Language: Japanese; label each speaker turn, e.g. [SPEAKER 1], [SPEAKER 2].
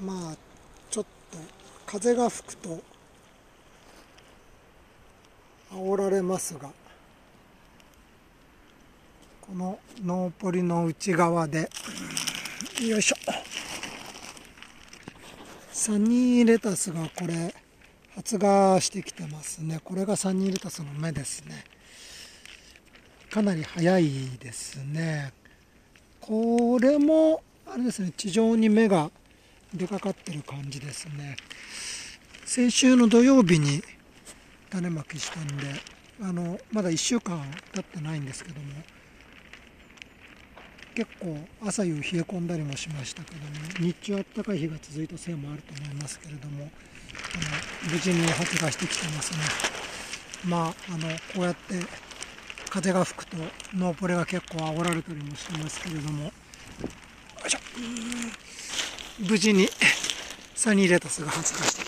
[SPEAKER 1] まあちょっと風が吹くと煽られますがこのノーポリの内側でよいしょ。サニーレタスがこれ発芽してきてますね。これがサニーレタスの芽ですね。かなり早いですね。これもあれですね地上に芽が出かかってる感じですね。先週の土曜日に種まきしたんであのまだ1週間経ってないんですけども結構朝夕冷え込んだりもしましたけども日中あったかい日が続いたせいもあると思いますけれどもあの無事に発芽してきてますね。まああのこうやって風が吹くとノーポレが結構煽られたりもしますけれども無事にサニーレタスが発芽して